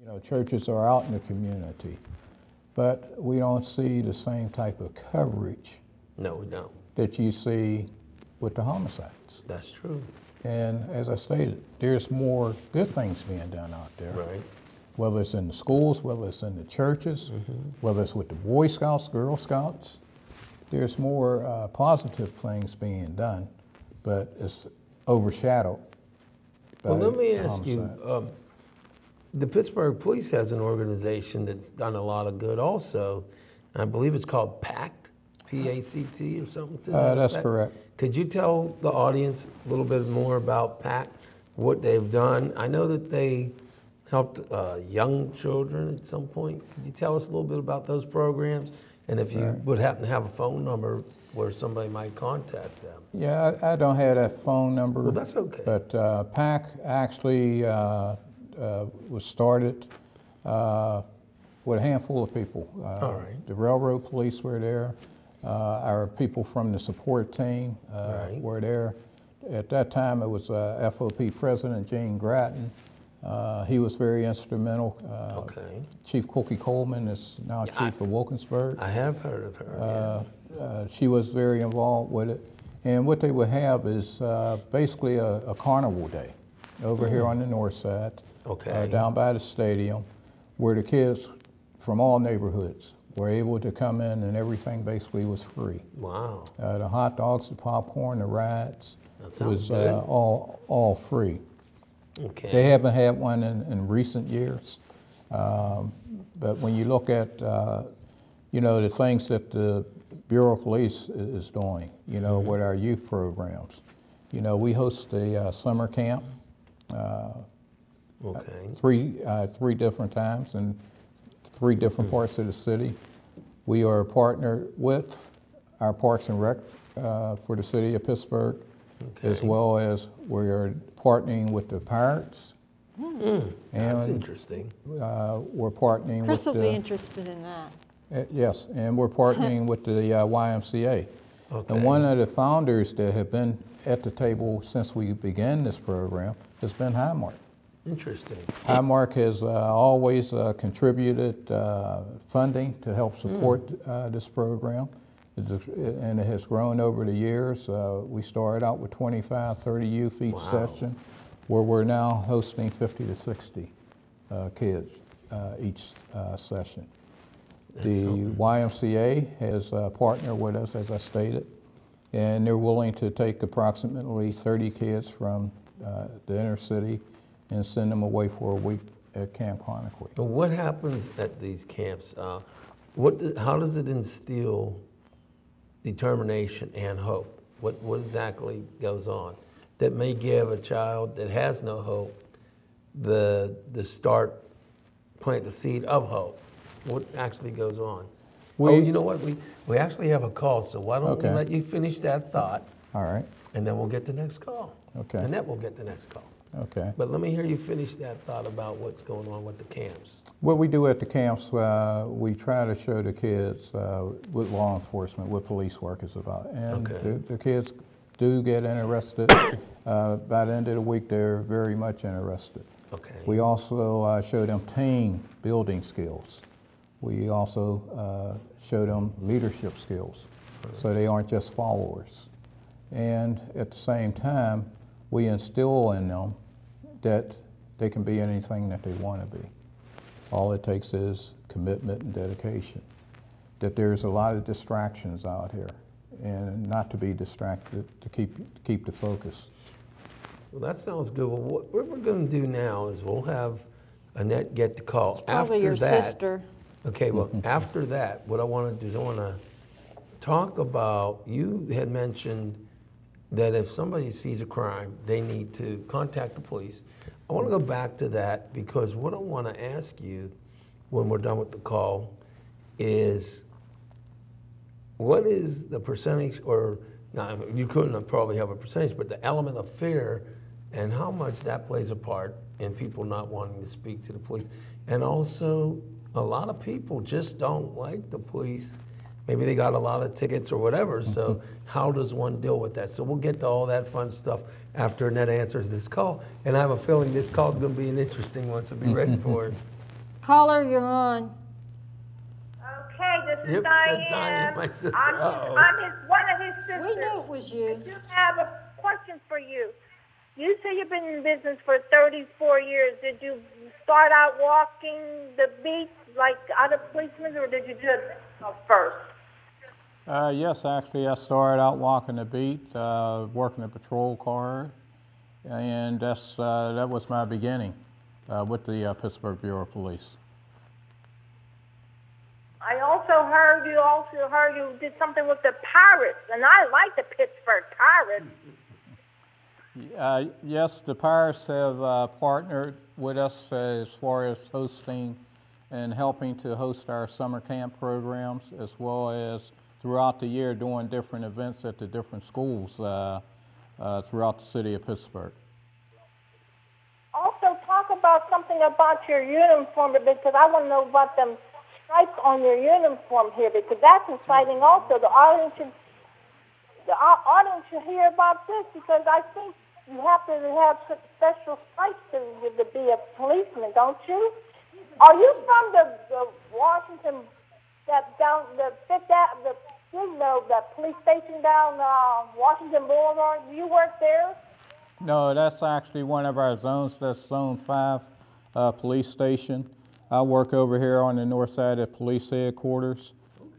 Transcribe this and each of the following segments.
You know, churches are out in the community, but we don't see the same type of coverage No, we don't. that you see with the homicides. That's true. And as I stated, there's more good things being done out there. Right. Whether it's in the schools, whether it's in the churches, whether it's with the Boy Scouts, Girl Scouts, there's more uh, positive things being done, but it's overshadowed. by Well, let me ask homicide. you, um, the Pittsburgh Police has an organization that's done a lot of good also. I believe it's called PACT, P-A-C-T or something Uh, that that's effect. correct. Could you tell the audience a little bit more about PACT, what they've done? I know that they helped uh, young children at some point. Could you tell us a little bit about those programs? And if you would happen to have a phone number where somebody might contact them? Yeah, I, I don't have that phone number. Well, that's okay. But uh, PAC actually uh, was started uh, with a handful of people. Uh, All right. The railroad police were there. Uh, our people from the support team uh, Right. were there. At that time, it was uh, FOP President Gene Grattan. Uh, he was very instrumental. Uh, Okay. Chief Cookie Coleman is now Yeah, I- chief of Wilkinsburg. I have heard of her. yeah. Uh, uh, she was very involved with it. And what they would have is uh, basically a, a carnival day over here on the north side, uh, Okay. down by the stadium, where the kids from all neighborhoods were able to come in and everything basically was free. Wow. Uh, the hot dogs, the popcorn, the rides was uh, all, all free. Okay. They haven't had one in, in recent years. Um, but when you look at, uh, you know, the things that the Bureau of Police is doing, you know, with our youth programs, you know, we host a uh, summer camp uh, Okay. three, uh, three different times in three different parts of the city. We are partnered with our Parks and Rec uh, for the city of Pittsburgh, as well as we are partnering with the Pirates. That's And interesting. uh, we're partnering with Chris will be interested in that. uh, yes, and we're partnering with the uh, YMCA. Okay. And one of the founders that have been at the table since we began this program has been Highmark. Interesting. Highmark has uh, always uh, contributed uh, funding to help support uh, this program, It's and it has grown over the years. Uh, We started out with 25, 30 youth each Wow. session, where we're now hosting 50 to 60 uh, kids uh, each uh, session. That's The something. YMCA has uh, partnered with us, as I stated, and they're willing to take approximately 30 kids from uh, the inner city and send them away for a week at Camp. But what happens at these camps? Uh, what? do- how does it instill determination and hope? What? What exactly goes on that may give a child that has no hope the the start, plant the seed of hope? What actually goes on? We- oh, you know what? We we actually have a call, so why don't Okay. we let you finish that thought, All right, and then we'll get the next call. Okay. And then we'll get the next call. Okay. But let me hear you finish that thought about what's going on with the camps. What we do at the camps, uh, we try to show the kids uh, what law enforcement, what police work is about. And Okay. the, the kids do get interested. Uh, by the end of the week, they're very much interested. Okay. We also uh, show them team building skills. We also uh, show them leadership skills, so they aren't just followers. And at the same time, we instill in them that they can be anything that they want to be. All it takes is commitment and dedication. That there's a lot of distractions out here, and not to be distracted, to keep, to keep the focus. Well, that sounds good. Well, what, what we're going to do now is we'll have Annette get the call. Probably after your that, sister. Okay, well, mm-hmm. after that, what I want to do is I want to talk about, you had mentioned that if somebody sees a crime, they need to contact the police. I want to go back to that because what I want to ask you when we're done with the call is what is the percentage, or now you couldn't probably have a percentage, but the element of fear and how much that plays a part in people not wanting to speak to the police. And also, a lot of people just don't like the police. Maybe they got a lot of tickets or whatever. So, mm-hmm. how does one deal with that? So, we'll get to all that fun stuff after Annette answers this call. And I have a feeling this call is going to be an interesting one, so be ready for it. Caller, you're on. Okay, this is Yep, that's Diane. Diane, my sister. I'm, Uh-oh. I'm his, one of his sisters. We knew it was you. I do have a question for you. You say you've been in business for 34 years. Did you start out walking the beat like other policemen, or did you do it first? Uh, yes, actually, I started out walking the beat, uh, working a patrol car, and that's, uh, that was my beginning uh, with the uh, Pittsburgh Bureau of Police. I also heard you also heard you did something with the Pirates, and I like the Pittsburgh Pirates. Uh, yes, the Pirates have uh, partnered with us as far as hosting and helping to host our summer camp programs, as well as throughout the year doing different events at the different schools uh, uh, throughout the city of Pittsburgh. Also, talk about something about your uniform because I want to know about them stripes on your uniform here because that's exciting. Also, the audience should the audience should hear about this because I think you have to have special stripes to, to be a policeman, don't you? Are you from the, the Washington that down the fifth the you know the police station down uh, Washington Boulevard? Do you work there? No, that's actually one of our zones. That's Zone 5 uh, Police Station. I work over here on the north side of police headquarters.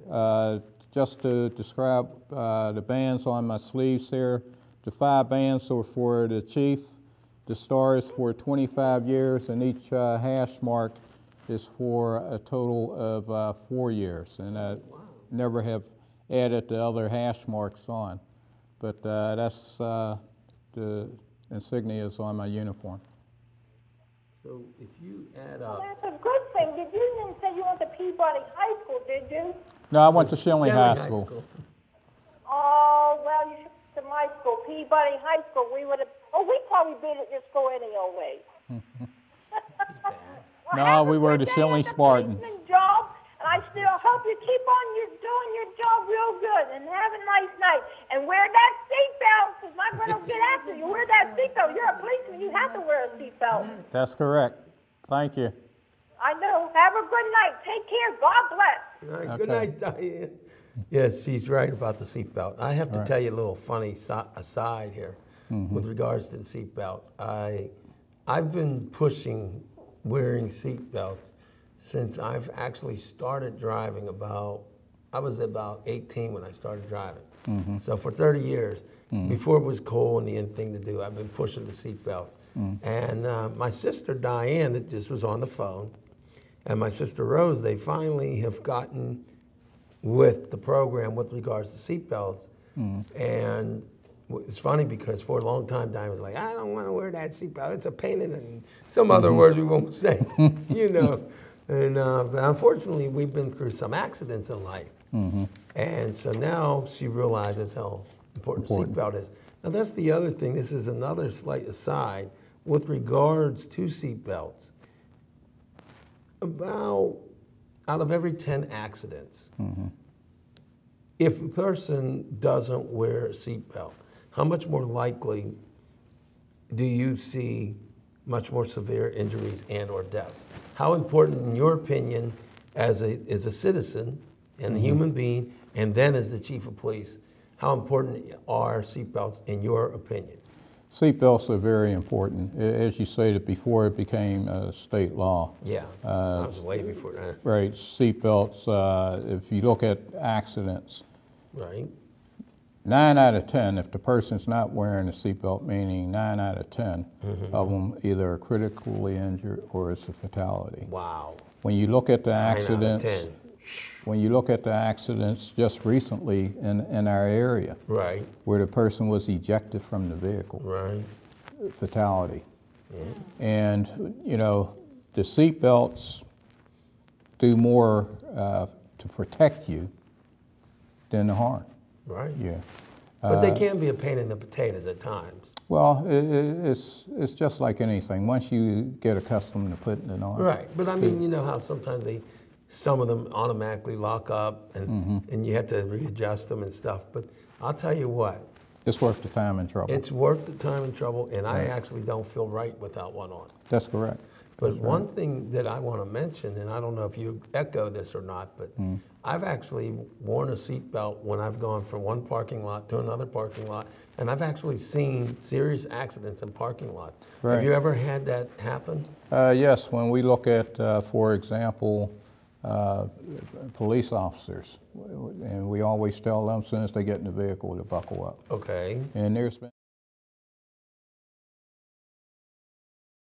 Uh, just to describe uh, the bands on my sleeves here, the five bands are for the chief. The stars for 25 years, and each uh, hash mark is for a total of uh, four years. And I never have added the other hash marks on. But uh, that's uh, the is on my uniform. So if you add Well, that's a good thing. Did you didn't say you went to Peabody High School, did you? No, I went to Schenley Shanley High School. Oh, well, you should go to my school, Peabody High School. We would have, oh, we probably beat it just go any old way. Well, No, we were the day Schenley at the Spartans. Job, and I still hope you keep on your, doing your job real good and have a nice night. And wear that seatbelt, because my brother will get after you. Wear that seatbelt. You're a policeman. You have to wear a seatbelt. That's correct. Thank you. I know. Have a good night. Take care. God bless. All right, good night, Diane. Yes, she's right about the seatbelt. I have to Right. tell you a little funny si- aside here Mm-hmm. with regards to the seatbelt. I, I've been pushing wearing seatbelts since I've actually started driving about, I was about 18 when I started driving. Mm-hmm. So for 30 years, before it was cool and the in thing to do, I've been pushing the seatbelts. Mm. And uh, my sister Diane, that just was on the phone, and my sister Rose, they finally have gotten with the program with regards to seatbelts. And it's funny because for a long time, Diane was like, I don't want to wear that seatbelt. It's a pain in the, some other words we won't say, you know. And uh, unfortunately, we've been through some accidents in life. Mm-hmm. And so now she realizes how important, Important. seatbelt is. Now, that's the other thing. This is another slight aside with regards to seatbelts about out of every 10 accidents, mm-hmm. if a person doesn't wear a seatbelt, how much more likely do you see much more severe injuries and or deaths? How important, in your opinion, as a, as a citizen and a human being, and then as the chief of police, how important are seatbelts in your opinion? Seatbelts are very important. As you stated before, it became uh, state law. Yeah, Uh, that was way before that, Right, seatbelts, uh, if you look at accidents, right? nine out of 10, if the person's not wearing a seatbelt, meaning nine out of 10 Mm-hmm. of them either are critically injured or it's a fatality. Wow. When you look at the Nine out of accidents, 10. When you look at the accidents just recently in, in our area, Right, where the person was ejected from the vehicle, right. fatality. And, you know, the seatbelts do more uh, to protect you than the harm. Right. Yeah. But they can be a pain in the potatoes at times. Well, i i it's, it's just like anything. Once you get accustomed to putting it on. Right. But I mean, you know how sometimes they, some of them automatically lock up and, and you have to readjust them and stuff. But I'll tell you what, It's worth the time and trouble. it's worth the time and trouble, and I actually don't feel right without one on. That's correct. But one thing that I want to mention, and I don't know if you echo this or not, but Hmm. I've actually worn a seatbelt when I've gone from one parking lot to another parking lot, and I've actually seen serious accidents in parking lots. Have you ever had that happen? Uh, Yes, when we look at, uh, for example, uh, police officers, and we always tell them as soon as they get in the vehicle to buckle up. Okay. And there's been